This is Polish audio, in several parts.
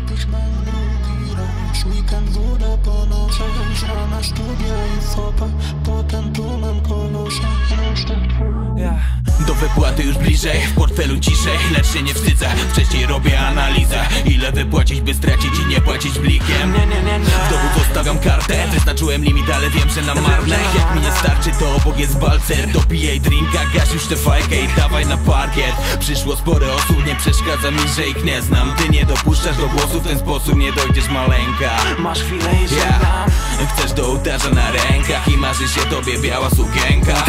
shpishme në tira Shmi kanë dhune po në qenë Shana shtudja i thopa Po të wypłaty już bliżej, w portfelu ciszej Lecz się nie wstydzę, wcześniej robię analizę Ile wypłacić, by stracić i nie płacić blikiem. W dowód zostawiam kartę, wyznaczyłem limit, ale wiem, że na marne. Jak mi nie starczy, to obok jest balcer Dopijaj drinka, gaś już tę fajkę i dawaj na parkiet. Przyszło sporo osób, nie przeszkadza mi, że ich nie znam. Ty nie dopuszczasz do głosu, w ten sposób nie dojdziesz maleńka. Masz chwilę i Yeah. Chcesz do ołtarza na rękach i marzy się tobie biała sukienka.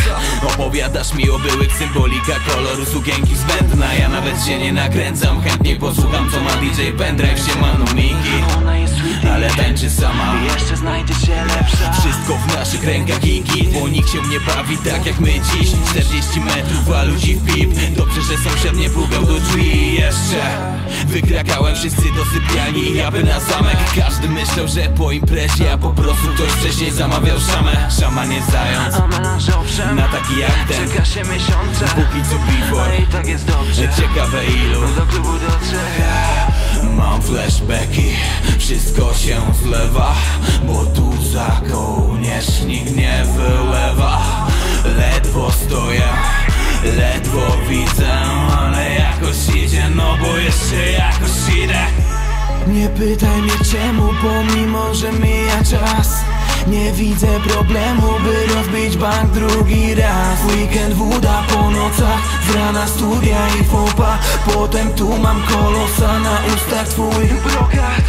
Opowiadasz mi o byłych symbolika koloru sukienki zbędna. Ja nawet się nie nakręcam, chętnie posłucham co ma DJ Pendrive, Ona jest sweet Ale tańczy sama. Jeszcze znajdzie się lepsza. Wszystko w naszych rękach i git Bo nikt się nie bawi tak jak my dziś. 40 metrów, a ludzi w pip. Dobrze, że sąsiad nie pukał do drzwi. Jeszcze wykrakałem wszyscy do sypialni Aby na zamek. Każdy myślał, że po imprezie A po prostu ktoś wcześniej zamawiał szamę. Szama nie zając Na taki jak ten. Czeka się miesiące Póki co before. i tak jest dobrze. Ciekawe ilu. Do klubu dotrzech Mam flashbacki, wszystko się zlewa Bo tu za kołnierz nikt nie wylewa. Ledwo stoję, ledwo widzę Nie pytaj mnie czemu, pomimo że mija czas nie widzę problemu, by rozbić bank drugi raz. Weekend woda po nocach, z rana studia i fopa Potem tu mam kolosa na ustach twój Brokat.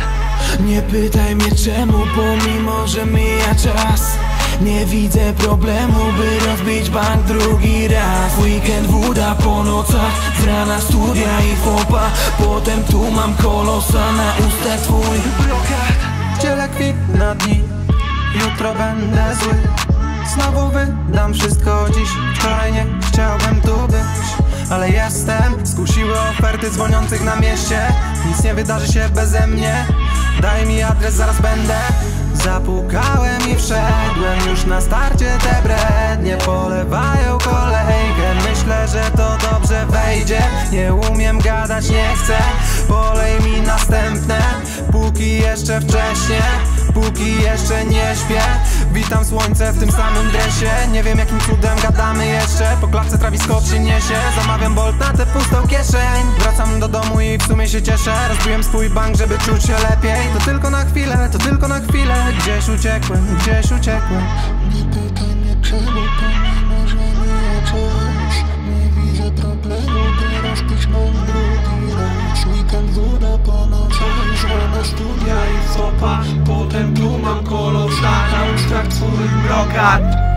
Nie pytaj mnie czemu, pomimo że mija czas nie widzę problemu, by rozbić bank drugi raz. Weekend woda po nocach, rana studia i fopa Potem tu mam kolosa na ustach twój. Brokat Dzielę kwit na dni. Jutro będę zły. Znowu wydam wszystko dziś. Wczoraj nie chciałbym tu być Ale jestem. Skusiły oferty dzwoniących na mieście. Nic nie wydarzy się beze mnie. Daj mi adres, zaraz będę Zapukałem i wszedłem Już na starcie. Te brednie Polewają kolejkę. Myślę, że to dobrze wejdzie. Nie umiem gadać, nie chcę. Polej mi następne. Póki jeszcze wcześnie Póki jeszcze nie śpię Witam słońce w tym samym dresie. Nie wiem jakim cudem gadamy jeszcze. Po klatce Travis Scott się niesie Zamawiam bolt na tę pustą kieszeń. Wracam do domu i w sumie się cieszę. Rozbiłem swój bank, żeby czuć się lepiej. To tylko na chwilę, to tylko na chwilę. Gdzieś uciekłem, gdzieś uciekłem. Nie pytaj mnie czemu, studia i fopa Potem tu